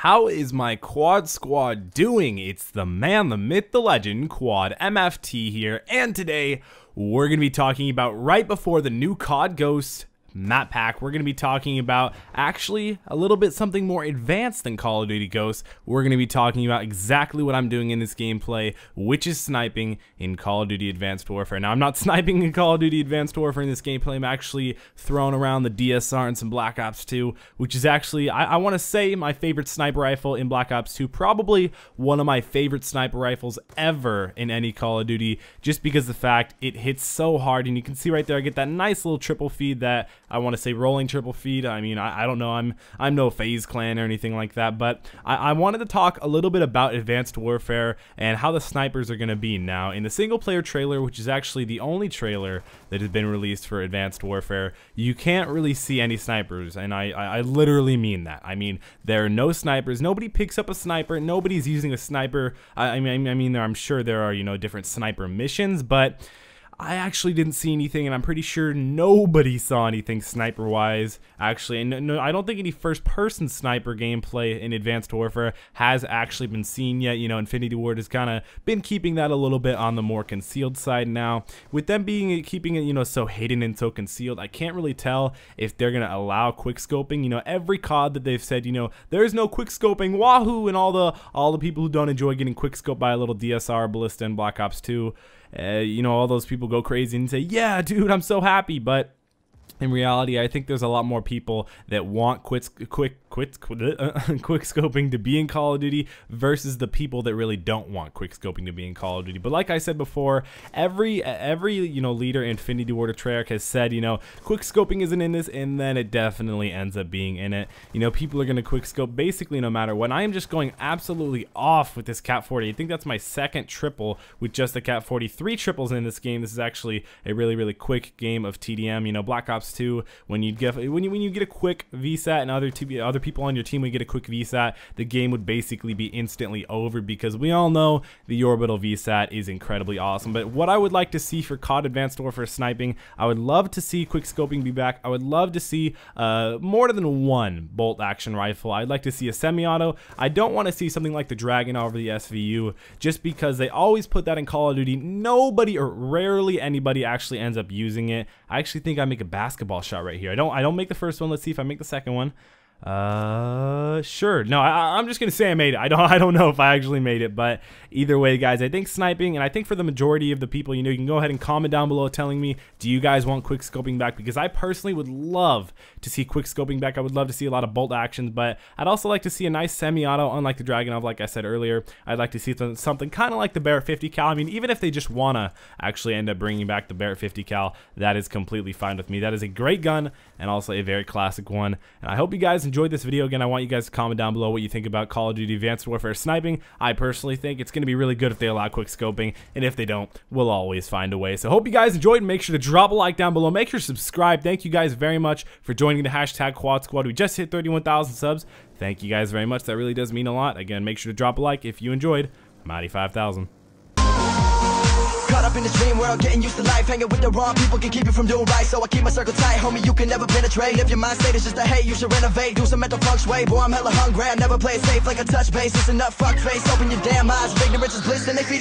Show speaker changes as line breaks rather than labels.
How is my quad squad doing? It's the man, the myth, the legend, Quad MFT here, and today we're going to be talking about right before the new COD Ghost map pack, we're going to be talking about actually a little bit something more advanced than Call of Duty Ghosts. We're going to be talking about exactly what I'm doing in this gameplay, which is sniping in Call of Duty Advanced Warfare. Now, I'm not sniping in Call of Duty Advanced Warfare in this gameplay. I'm actually throwing around the DSR and some Black Ops 2, which is actually, I, I want to say, my favorite sniper rifle in Black Ops 2. Probably one of my favorite sniper rifles ever in any Call of Duty, just because the fact it hits so hard. And you can see right there, I get that nice little triple feed that I want to say rolling triple feed. I mean, I, I, don't know. I'm I'm no FaZe Clan or anything like that, but I, I wanted to talk a little bit about Advanced Warfare and how the snipers are going to be now. In the single player trailer, which is actually the only trailer that has been released for Advanced Warfare, you can't really see any snipers, and I, I, I literally mean that. I mean, there are no snipers. Nobody picks up a sniper. Nobody's using a sniper. I, I mean, I mean, there, I'm sure there are, you know, different sniper missions, but I actually didn't see anything, and I'm pretty sure nobody saw anything sniper-wise, actually. And no, I don't think any first-person sniper gameplay in Advanced Warfare has actually been seen yet. You know, Infinity Ward has kind of been keeping that a little bit on the more concealed side now. With them being keeping it, you know, so hidden and so concealed, I can't really tell if they're going to allow quick scoping. You know, every COD that they've said, you know, there's no quick scoping, wahoo, and all the all the people who don't enjoy getting quick scoped by a little DSR, Ballista, and Black Ops 2 uh, you know, all those people go crazy and say, yeah, dude, I'm so happy. But in reality, I think there's a lot more people that want quick, quick, quick, quick scoping to be in Call of Duty versus the people that really don't want quick scoping to be in Call of Duty. But like I said before, every every you know leader Infinity Ward Treyarch has said you know quick scoping isn't in this, and then it definitely ends up being in it. You know, people are gonna quick scope basically no matter what. I am just going absolutely off with this KAP 40. I think that's my second triple with just the KAP 43 triples in this game. This is actually a really really quick game of TDM. You know, Black Ops 2 when you get when you when you get a quick VSAT and other other other people on your team would get a quick VSAT, the game would basically be instantly over because we all know the orbital VSAT is incredibly awesome. But what I would like to see for COD Advanced Warfare sniping, I would love to see quick scoping be back. I would love to see uh, more than one bolt action rifle. I'd like to see a semi-auto. I don't want to see something like the Dragunov the SVU just because they always put that in Call of Duty. Nobody or rarely anybody actually ends up using it. I actually think I make a basketball shot right here. I don't I don't make the first one. Let's see if I make the second one. Uh, sure. No, I, am just gonna say I made it. I don't. I don't know if I actually made it, but either way, guys, I think sniping, and I think for the majority of the people, you know, you can go ahead and comment down below telling me, do you guys want quick scoping back? Because I personally would love to see quick scoping back. I would love to see a lot of bolt actions, but I'd also like to see a nice semi-auto, unlike the Dragunov, like I said earlier. I'd like to see something kind of like the Barrett 50 cal. I mean, even if they just wanna actually end up bringing back the Barrett 50 cal, that is completely fine with me. That is a great gun and also a very classic one. And I hope you guys enjoyed this video. Again, I want you guys to comment down below what you think about Call of Duty Advanced Warfare sniping. I personally think it's going to be really good if they allow quick scoping, and if they don't, we'll always find a way. So hope you guys enjoyed. Make sure to drop a like down below. Make sure to subscribe. Thank you guys very much for joining the hashtag Quad Squad. We just hit 31,000 subs. Thank you guys very much. That really does mean a lot. Again, make sure to drop a like if you enjoyed. Mighty 5000. Up in this dream world, getting used to life Hanging with the wrong people can keep you from doing right. So I keep my circle tight, homie, you can never penetrate. If your mind state is just a hate, you should renovate. Do some mental feng shui, boy, I'm hella hungry. I never play it safe like a touch base Listen up, fuck face, open your damn eyes Ignorance is bliss and they feed